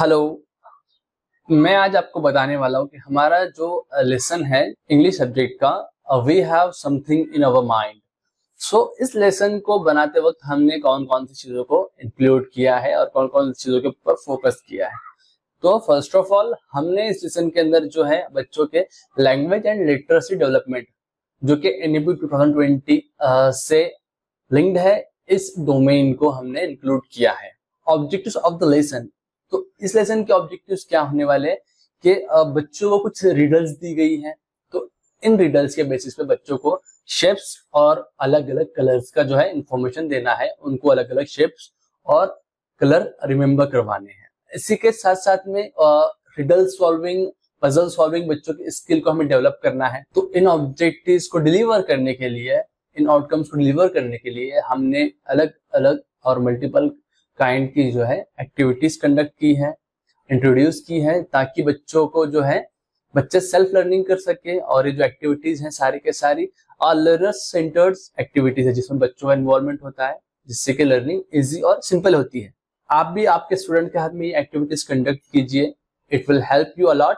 Hello. मैं आज आपको बताने वाला हूँ कि हमारा जो लेसन है इंग्लिश सब्जेक्ट का we have something in our mind so इस लेसन को बनाते वक्त हमने कौन कौन सी चीज़ों को इंक्लूड किया है और कौन कौन सी चीज़ों के ऊपर फोकस किया है। तो फ़र्स्ट ऑफ़ ऑल हमने इस लेसन के अंदर जो है बच्चों के लैंग्वेज एंड लिटरेसी डेवलपमेंट जो कि एनईपी 2020 से लिंक्ड है, इस डोमेन को हमने इंक्लूड किया है। ऑब्जेक्टिव्स ऑफ़ द लेसन इस लेसन के ऑब्जेक्टिव्स क्या होने वाले कि बच्चों को कुछ रिडल्स दी गई हैं। तो इन रिडल्स के बेसिस पे बच्चों को शेप्स और अलग अलग कलर्स का जो है इंफॉर्मेशन देना है। उनको अलग अलग शेप्स और कलर रिमेम्बर करवाने हैं। इसी के साथ साथ में रिडल सॉल्विंग पजल सॉल्विंग बच्चों की स्किल को हमें डेवलप करना है। तो इन ऑब्जेक्टिव्स को डिलीवर करने के लिए, इन आउटकम्स को डिलीवर करने के लिए हमने अलग अलग और मल्टीपल काइंड की जो है एक्टिविटीज़ कंडक्ट की है। इंट्रोड्यूस की है ताकि बच्चों को जो है, बच्चे सेल्फ लर्निंग कर सके और ये जो एक्टिविटीज़ हैं सारी के सारी और लर्नर सेंटर्ड एक्टिविटीज़ है जिसमें बच्चों का इन्वॉल्वमेंट होता है, जिससे कि लर्निंग इजी और सिंपल होती है। आप भी आपके स्टूडेंट के हाथ में ये एक्टिविटीज़ कंडक्ट कीजिए। It will help you a lot